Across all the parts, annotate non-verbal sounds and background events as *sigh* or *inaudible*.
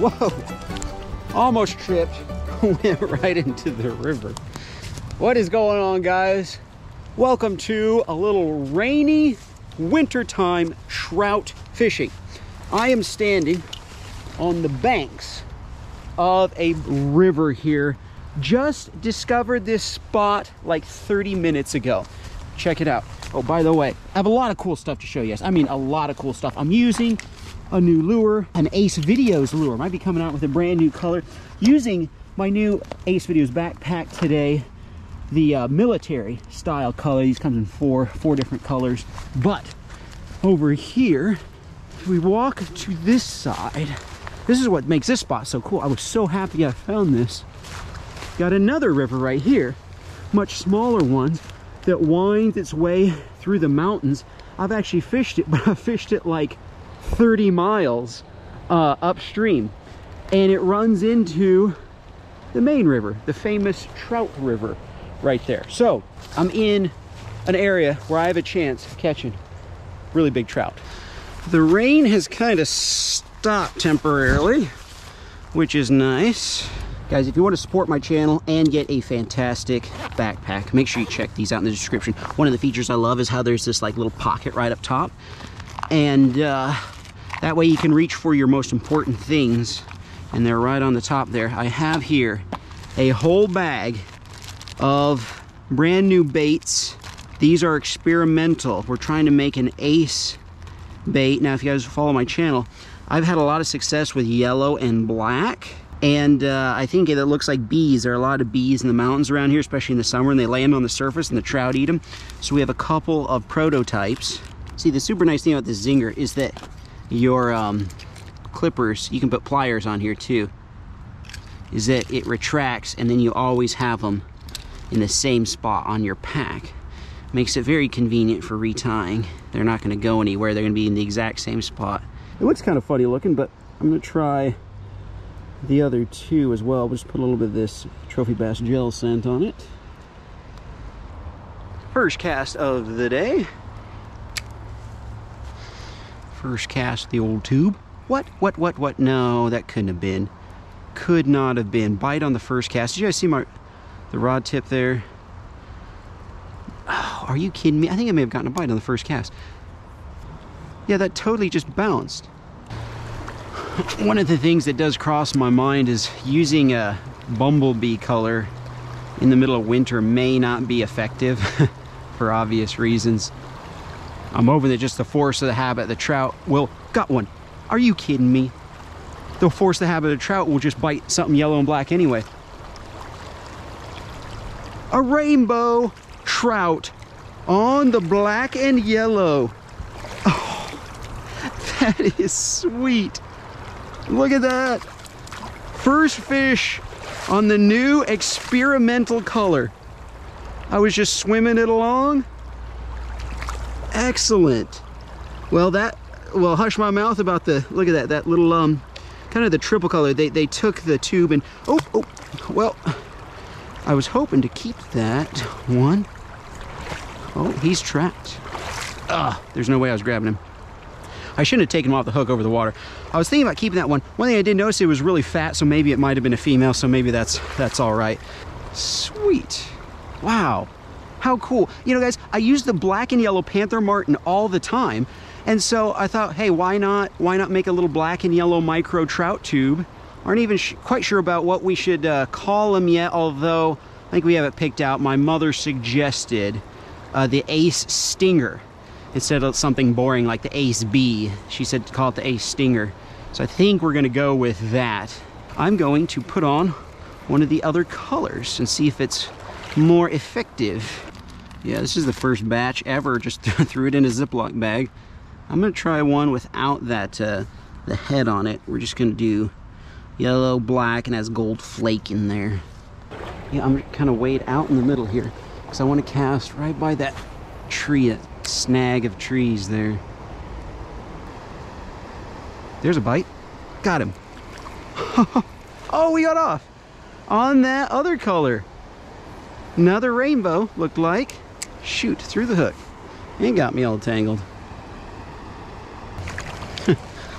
Whoa, almost tripped, *laughs* went right into the river. What is going on guys? Welcome to a little rainy wintertime trout fishing. I am standing on the banks of a river here. Just discovered this spot like 30 minutes ago. Check it out. Oh, by the way, I have a lot of cool stuff to show you guys. I mean, a lot of cool stuff. I'm using a new lure, an Ace Videos lure. Might be coming out with a brand new color. Using my new Ace Videos backpack today, the uh, military style color. These comes in four, four different colors. But over here, if we walk to this side, this is what makes this spot so cool. I was so happy I found this. Got another river right here, much smaller one that winds its way through the mountains. I've actually fished it, *laughs* but I fished it like 30 miles uh, upstream. And it runs into the main river, the famous Trout River right there. So I'm in an area where I have a chance of catching really big trout. The rain has kind of stopped temporarily, which is nice. Guys, if you want to support my channel and get a fantastic backpack, make sure you check these out in the description. One of the features I love is how there's this like little pocket right up top. And uh, that way you can reach for your most important things. And they're right on the top there. I have here a whole bag of brand new baits. These are experimental. We're trying to make an ace bait. Now, if you guys follow my channel, I've had a lot of success with yellow and black and uh, I think it looks like bees. There are a lot of bees in the mountains around here, especially in the summer, and they land on the surface and the trout eat them. So we have a couple of prototypes. See, the super nice thing about this Zinger is that your um, clippers, you can put pliers on here too, is that it retracts and then you always have them in the same spot on your pack. Makes it very convenient for retying. They're not gonna go anywhere. They're gonna be in the exact same spot. It looks kind of funny looking, but I'm gonna try the other two as well. We'll just put a little bit of this Trophy Bass gel scent on it. First cast of the day. First cast the old tube. What, what, what, what? No, that couldn't have been. Could not have been. Bite on the first cast. Did you guys see my the rod tip there? Oh, are you kidding me? I think I may have gotten a bite on the first cast. Yeah, that totally just bounced. *sighs* One of the things that does cross my mind is using a bumblebee color in the middle of winter may not be effective *laughs* for obvious reasons. I'm hoping that just the force of the habit, the trout will, got one. Are you kidding me? The force of the habit of the trout will just bite something yellow and black anyway. A rainbow trout on the black and yellow. Oh, *laughs* that is sweet. Look at that. First fish on the new experimental color. I was just swimming it along. Excellent. Well, that, well, hush my mouth about the, look at that, that little, um, kind of the triple color. They, they took the tube and, oh, oh, well, I was hoping to keep that one. Oh, he's trapped. Ah, there's no way I was grabbing him. I shouldn't have taken him off the hook over the water. I was thinking about keeping that one. One thing I did notice, it was really fat, so maybe it might have been a female, so maybe that's that's all right. Sweet. Wow. How cool. You know, guys, I use the black and yellow Panther Martin all the time. And so I thought, hey, why not why not make a little black and yellow micro trout tube? Aren't even quite sure about what we should uh, call them yet, although I think we have it picked out. My mother suggested uh, the Ace Stinger instead of something boring like the Ace Bee. She said to call it the Ace Stinger. So I think we're gonna go with that. I'm going to put on one of the other colors and see if it's more effective. Yeah, this is the first batch ever. Just *laughs* threw it in a Ziploc bag. I'm gonna try one without that, uh, the head on it. We're just gonna do yellow, black, and has gold flake in there. Yeah, I'm kind of weighed out in the middle here because I want to cast right by that tree, that snag of trees there. There's a bite. Got him. *laughs* oh, we got off on that other color. Another rainbow, looked like. Shoot, threw the hook. And got me all tangled. *laughs*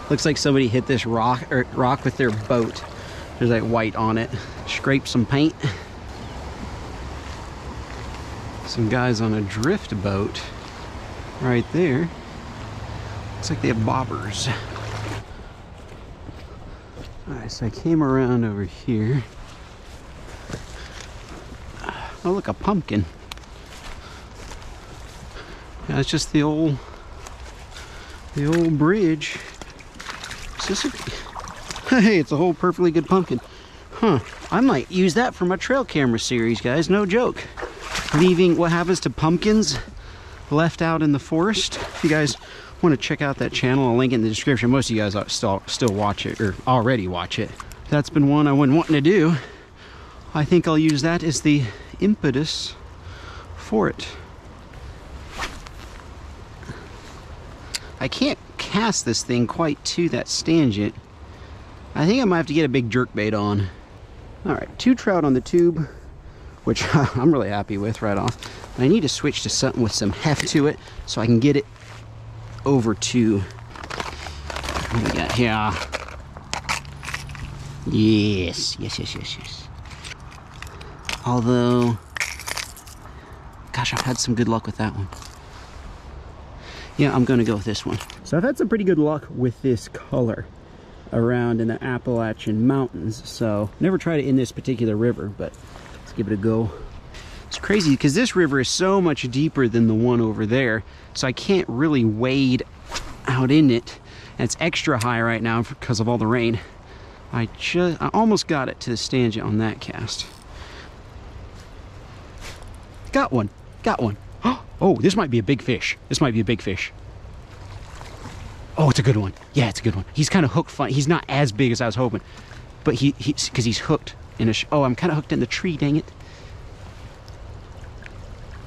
Looks like somebody hit this rock or rock with their boat. There's like white on it. Scrape some paint. Some guys on a drift boat right there. Looks like they have bobbers. Alright, so I came around over here. Oh, look, a pumpkin. It's just the old, the old bridge. A, *laughs* hey, it's a whole perfectly good pumpkin. Huh, I might use that for my trail camera series, guys, no joke. Leaving what happens to pumpkins left out in the forest. If you guys want to check out that channel, I'll link it in the description. Most of you guys still, still watch it, or already watch it. That's been one I've been wanting to do. I think I'll use that as the impetus for it. I can't cast this thing quite to that stanchion. I think I might have to get a big jerk bait on. All right, two trout on the tube, which *laughs* I'm really happy with right off. But I need to switch to something with some heft to it so I can get it over to, what we got here? Yes, yes, yes, yes, yes. Although, gosh, I've had some good luck with that one. Yeah, I'm gonna go with this one. So I've had some pretty good luck with this color around in the Appalachian Mountains. So never tried it in this particular river, but let's give it a go. It's crazy because this river is so much deeper than the one over there. So I can't really wade out in it. And it's extra high right now because of all the rain. I just, I almost got it to the stanchion on that cast. Got one, got one. Oh, this might be a big fish. This might be a big fish. Oh, it's a good one. Yeah, it's a good one. He's kind of hooked fun. He's not as big as I was hoping, but he, he's, because he's hooked in a, oh, I'm kind of hooked in the tree, dang it.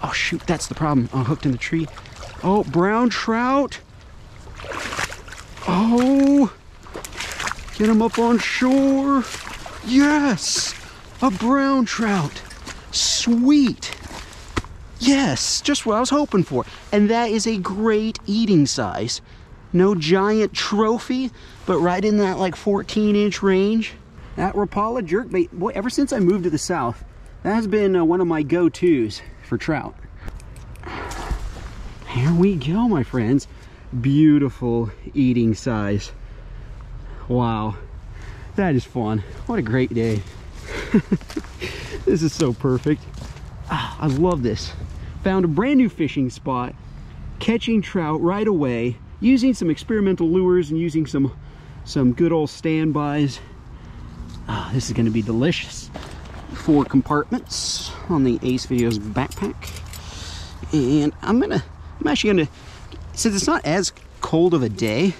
Oh shoot, that's the problem. I'm hooked in the tree. Oh, brown trout. Oh, get him up on shore. Yes, a brown trout. Sweet. Yes, just what I was hoping for. And that is a great eating size. No giant trophy, but right in that like 14 inch range. That Rapala jerkbait, boy, ever since I moved to the south, that has been uh, one of my go-tos for trout. Here we go, my friends. Beautiful eating size. Wow, that is fun. What a great day. *laughs* this is so perfect. Ah, I love this. Found a brand new fishing spot, catching trout right away, using some experimental lures and using some some good old standbys. Ah, this is gonna be delicious. Four compartments on the Ace Videos backpack. And I'm gonna, I'm actually gonna, since it's not as cold of a day,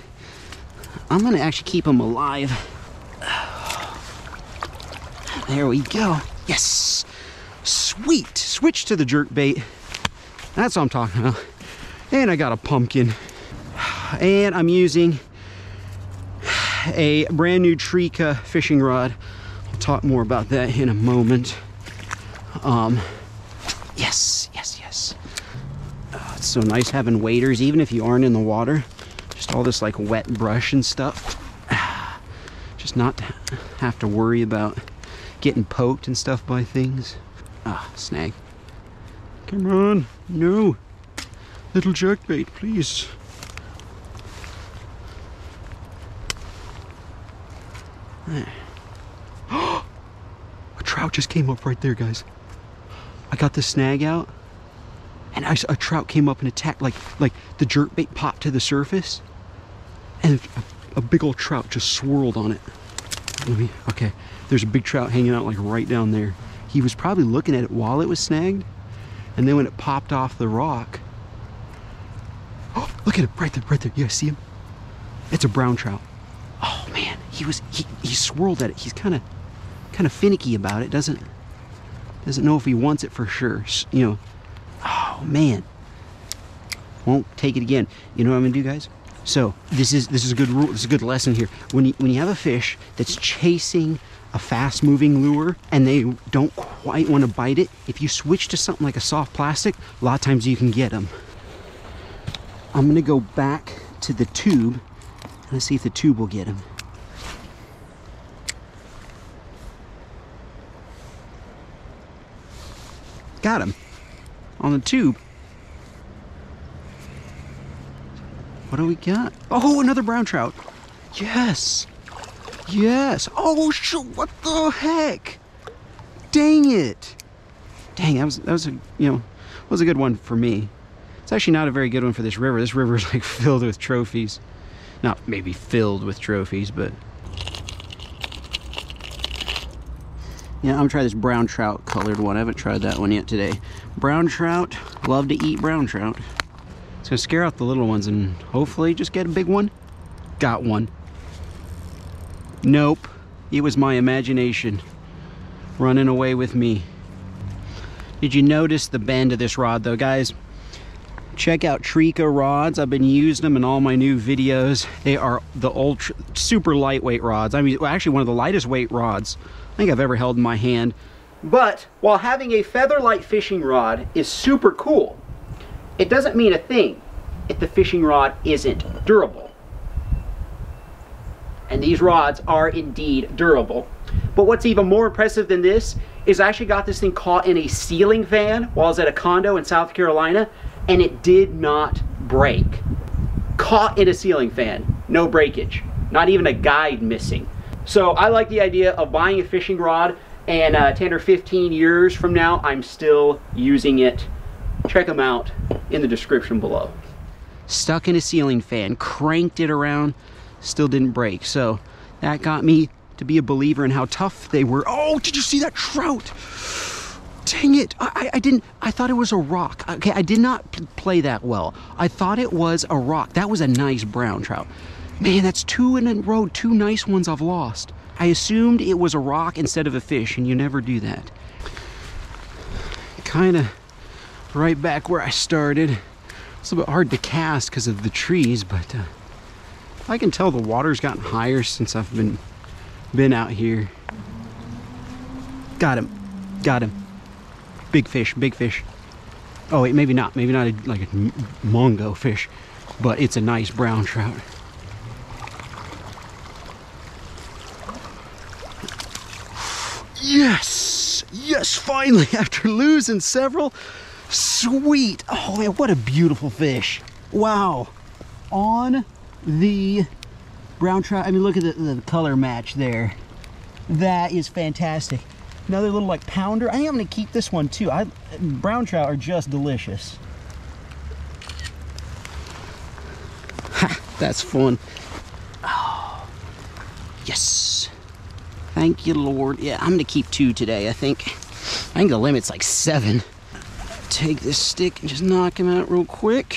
I'm gonna actually keep them alive. There we go. Yes. Sweet. Switch to the jerk bait. That's what I'm talking about. And I got a pumpkin. And I'm using a brand new Trika fishing rod. I'll talk more about that in a moment. Um, yes, yes, yes. Oh, it's so nice having waders, even if you aren't in the water. Just all this like wet brush and stuff. *sighs* Just not to have to worry about getting poked and stuff by things. Ah, snag. Come on, no. Little jerkbait, please. *gasps* A trout just came up right there, guys. I got the snag out, and I, a trout came up and attacked, like like the jerkbait popped to the surface, and a, a big old trout just swirled on it. Let me, okay, there's a big trout hanging out like right down there. He was probably looking at it while it was snagged, and then when it popped off the rock, *gasps* oh, look at it right there, right there. You guys see him? It's a brown trout. Oh man, he was he, he swirled at it. He's kind of kind of finicky about it. Doesn't doesn't know if he wants it for sure. You know. Oh man. Won't take it again. You know what I'm gonna do, guys? So this is this is a good rule. This is a good lesson here. When you when you have a fish that's chasing a fast moving lure and they don't quite want to bite it, if you switch to something like a soft plastic, a lot of times you can get them. I'm gonna go back to the tube. Let's see if the tube will get him. Got him on the tube. What do we got? Oh, another brown trout. Yes. Yes. Oh, shoot. What the heck? Dang it. Dang, that was, that was a, you know, was a good one for me. It's actually not a very good one for this river. This river is like *laughs* filled with trophies. Not maybe filled with trophies, but Yeah, I'm gonna try this brown trout colored one. I haven't tried that one yet today. Brown trout, love to eat brown trout. It's gonna scare out the little ones and hopefully just get a big one. Got one. Nope, it was my imagination running away with me. Did you notice the bend of this rod though, guys? Check out Trika rods. I've been using them in all my new videos. They are the ultra, super lightweight rods. I mean, actually one of the lightest weight rods I think I've ever held in my hand. But while having a feather-light fishing rod is super cool, it doesn't mean a thing if the fishing rod isn't durable. And these rods are indeed durable. But what's even more impressive than this is I actually got this thing caught in a ceiling fan while I was at a condo in South Carolina and it did not break. Caught in a ceiling fan, no breakage, not even a guide missing. So I like the idea of buying a fishing rod and uh, 10 or 15 years from now, I'm still using it. Check them out in the description below. Stuck in a ceiling fan, cranked it around, still didn't break. So that got me to be a believer in how tough they were. Oh, did you see that trout? Dang it, I, I didn't, I thought it was a rock. Okay, I did not play that well. I thought it was a rock. That was a nice brown trout. Man, that's two in a row, two nice ones I've lost. I assumed it was a rock instead of a fish, and you never do that. Kind of right back where I started. It's a little bit hard to cast because of the trees, but uh, I can tell the water's gotten higher since I've been been out here. Got him. Got him. Big fish, big fish. Oh wait, maybe not. Maybe not a, like a mongo fish, but it's a nice brown trout. Yes! Yes, finally, *laughs* after losing several. Sweet. Oh man, what a beautiful fish. Wow. On the brown trout, I mean, look at the, the color match there. That is fantastic. Another little like pounder. I I'm gonna keep this one too. I brown trout are just delicious. Ha, that's fun. Oh, yes. Thank you, Lord. Yeah, I'm gonna keep two today, I think. I think the limit's like seven. Take this stick and just knock him out real quick.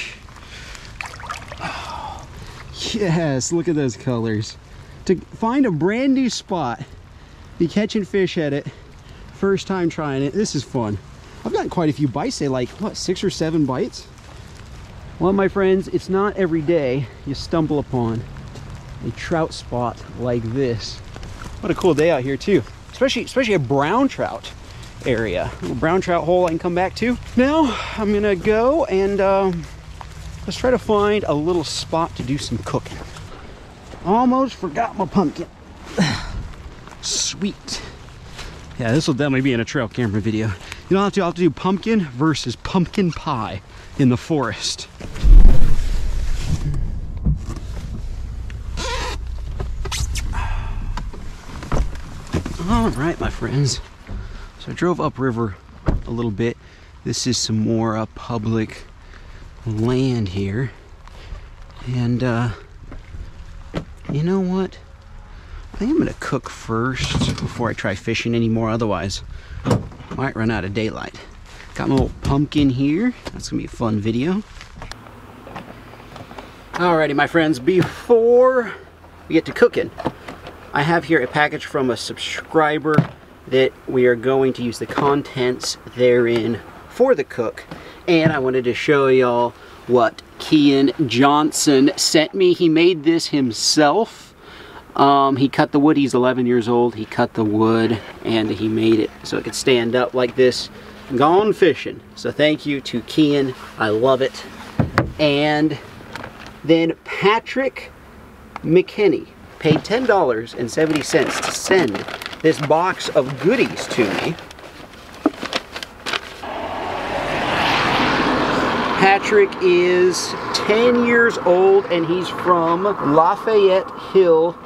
Yes, look at those colors. To find a brand new spot, be catching fish at it, First time trying it. This is fun. I've gotten quite a few bites. Say like, what, six or seven bites? Well, my friends, it's not every day you stumble upon a trout spot like this. What a cool day out here too. Especially, especially a brown trout area. A brown trout hole I can come back to. Now, I'm gonna go and um, let's try to find a little spot to do some cooking. Almost forgot my pumpkin. *sighs* Sweet. Yeah, this will definitely be in a trail camera video. You don't have to, I'll have to do pumpkin versus pumpkin pie in the forest. *sighs* All right, my friends. So I drove upriver a little bit. This is some more uh, public land here. And uh, you know what? I am gonna cook first before I try fishing anymore, otherwise I might run out of daylight. Got my little pumpkin here. That's gonna be a fun video. Alrighty, my friends, before we get to cooking, I have here a package from a subscriber that we are going to use the contents therein for the cook. And I wanted to show y'all what Kian Johnson sent me. He made this himself um, he cut the wood, he's 11 years old, he cut the wood and he made it so it could stand up like this. Gone fishing. So thank you to Kian, I love it. And then Patrick McKinney paid $10.70 to send this box of goodies to me. Patrick is 10 years old and he's from Lafayette Hill,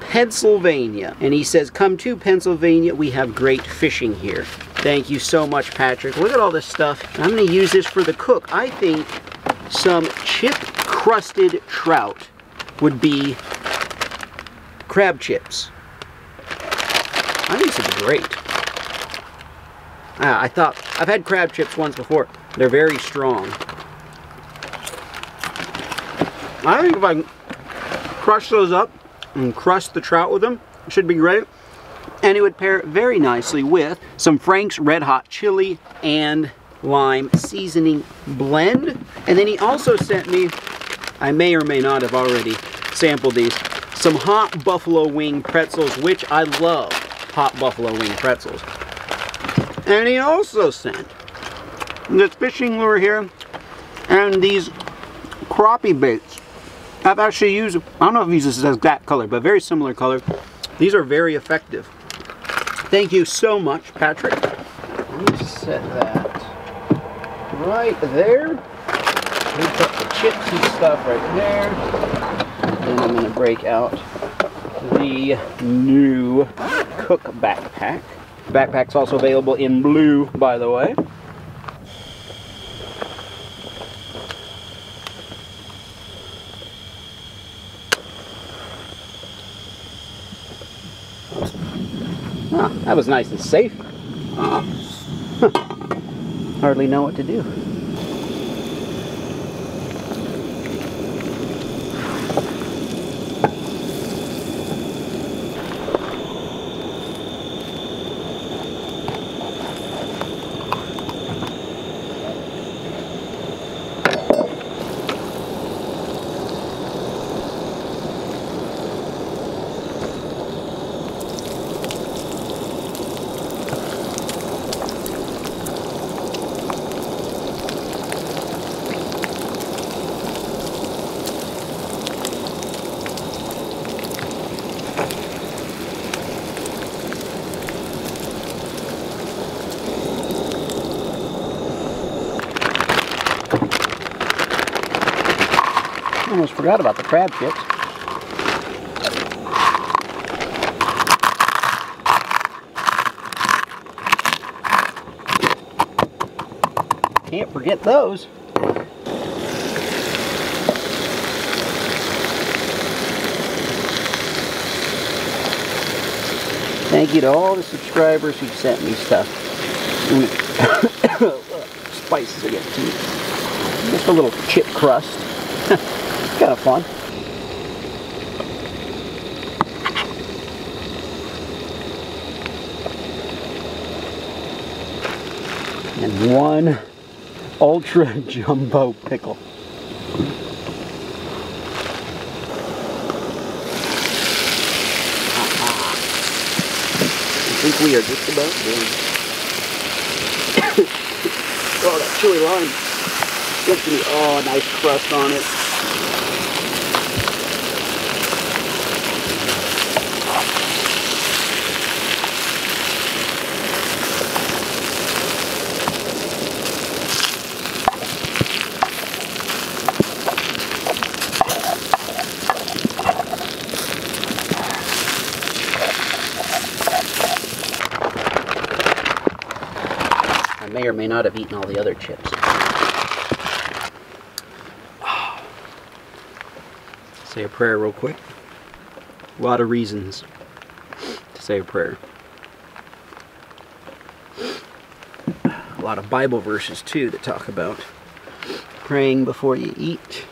Pennsylvania. And he says, come to Pennsylvania, we have great fishing here. Thank you so much, Patrick. Look at all this stuff. I'm gonna use this for the cook. I think some chip crusted trout would be crab chips. I think this is great. Ah, I thought, I've had crab chips once before. They're very strong. I think if I crush those up and crust the trout with them, it should be great. And it would pair very nicely with some Frank's Red Hot Chili and lime seasoning blend. And then he also sent me, I may or may not have already sampled these, some hot buffalo wing pretzels, which I love hot buffalo wing pretzels. And he also sent this fishing lure here and these crappie baits. I've actually used, I don't know if he uses this exact color, but very similar color. These are very effective. Thank you so much, Patrick. Let me set that right there. Put the chips and stuff right there. Then I'm gonna break out the new Cook backpack. Backpack's also available in blue, by the way. Ah, that was nice and safe. *laughs* Hardly know what to do. Almost forgot about the crab chips. Can't forget those. Thank you to all the subscribers who sent me stuff. *coughs* Spices again too. Just a little chip crust. *laughs* kind of fun. And one ultra *laughs* jumbo pickle. I think we are just about done. *coughs* oh, that chili lime. Oh, nice crust on it. Not have eaten all the other chips. Say a prayer real quick. A lot of reasons to say a prayer. A lot of Bible verses too that talk about praying before you eat.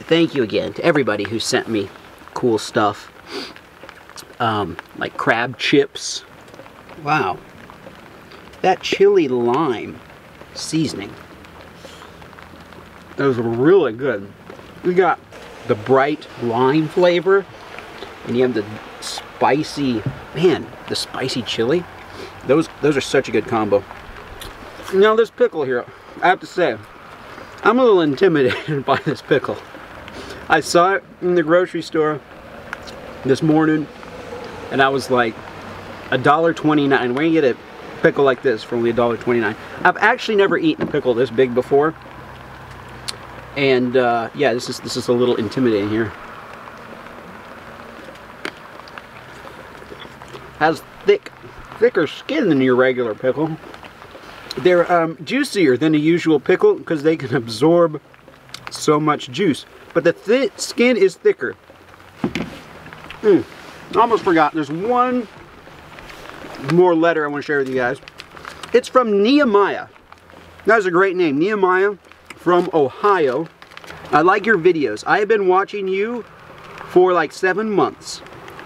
Thank you again to everybody who sent me cool stuff. Um, like crab chips. Wow. That chili lime seasoning. That was really good. We got the bright lime flavor, and you have the spicy, man, the spicy chili. Those those are such a good combo. Now this pickle here, I have to say, I'm a little intimidated *laughs* by this pickle. I saw it in the grocery store this morning and I was like a dollar twenty-nine. Where you get a pickle like this for only a dollar twenty-nine? I've actually never eaten a pickle this big before. And uh, yeah, this is this is a little intimidating here. Has thick, thicker skin than your regular pickle. They're um, juicier than a usual pickle because they can absorb so much juice. But the th skin is thicker. Mm. Almost forgot. There's one more letter I want to share with you guys. It's from Nehemiah. That is a great name. Nehemiah from Ohio. I like your videos. I have been watching you for like seven months.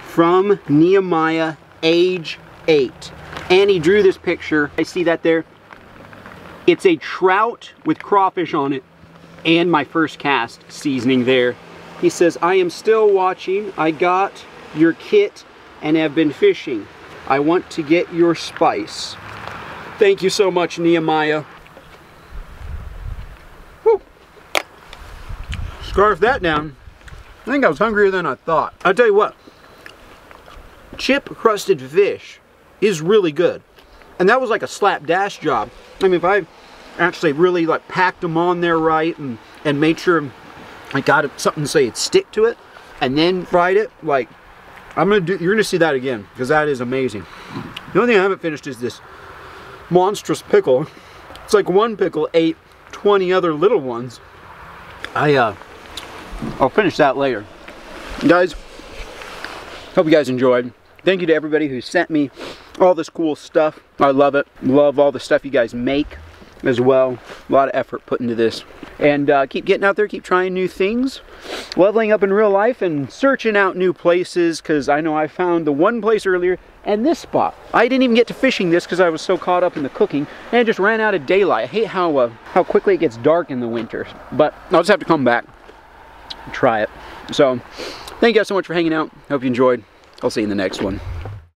From Nehemiah, age eight. And he drew this picture. I see that there. It's a trout with crawfish on it and my first cast seasoning there. He says, I am still watching. I got your kit and have been fishing. I want to get your spice. Thank you so much, Nehemiah. Whew. Scarf that down. I think I was hungrier than I thought. I'll tell you what, chip crusted fish is really good. And that was like a slapdash job. I mean, if I actually really like packed them on there right and, and made sure I got something to say it stick to it and then fried it, like I'm gonna do, you're gonna see that again because that is amazing. The only thing I haven't finished is this monstrous pickle. It's like one pickle ate 20 other little ones. I, uh, I'll finish that later. Guys, hope you guys enjoyed. Thank you to everybody who sent me all this cool stuff. I love it. Love all the stuff you guys make as well. A lot of effort put into this. And uh, keep getting out there, keep trying new things, leveling up in real life and searching out new places because I know I found the one place earlier and this spot. I didn't even get to fishing this because I was so caught up in the cooking and it just ran out of daylight. I hate how, uh, how quickly it gets dark in the winter, but I'll just have to come back and try it. So, thank you guys so much for hanging out. Hope you enjoyed. I'll see you in the next one.